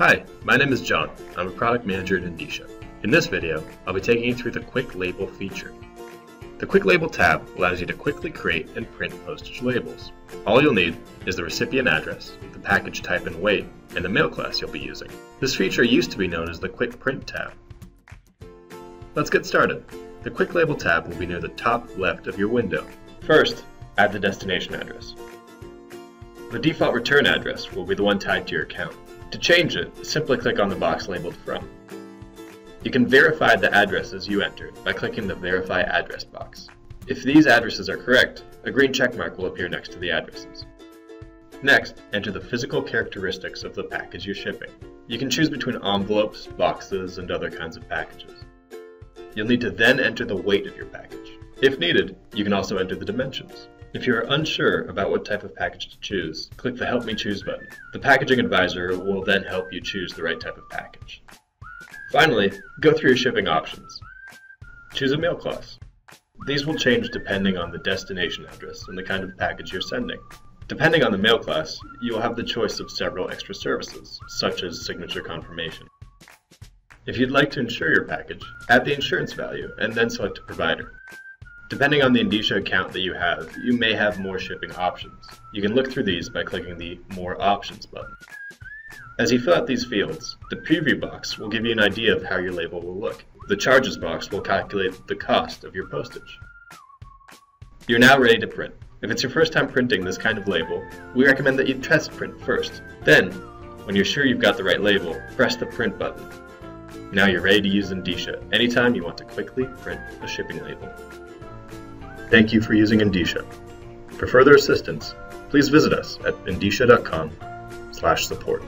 Hi, my name is John. I'm a product manager at Endicia. In this video, I'll be taking you through the Quick Label feature. The Quick Label tab allows you to quickly create and print postage labels. All you'll need is the recipient address, the package type and weight, and the mail class you'll be using. This feature used to be known as the Quick Print tab. Let's get started. The Quick Label tab will be near the top left of your window. First, add the destination address. The default return address will be the one tied to your account. To change it, simply click on the box labeled From. You can verify the addresses you entered by clicking the Verify Address box. If these addresses are correct, a green checkmark will appear next to the addresses. Next, enter the physical characteristics of the package you're shipping. You can choose between envelopes, boxes, and other kinds of packages. You'll need to then enter the weight of your package. If needed, you can also enter the dimensions. If you are unsure about what type of package to choose, click the Help Me Choose button. The packaging advisor will then help you choose the right type of package. Finally, go through your shipping options. Choose a mail class. These will change depending on the destination address and the kind of package you're sending. Depending on the mail class, you will have the choice of several extra services, such as signature confirmation. If you'd like to insure your package, add the insurance value and then select a provider. Depending on the Endicia account that you have, you may have more shipping options. You can look through these by clicking the More Options button. As you fill out these fields, the preview box will give you an idea of how your label will look. The charges box will calculate the cost of your postage. You're now ready to print. If it's your first time printing this kind of label, we recommend that you test print first. Then, when you're sure you've got the right label, press the print button. Now you're ready to use Endicia anytime you want to quickly print a shipping label. Thank you for using Endicia. For further assistance, please visit us at endicia.com slash support.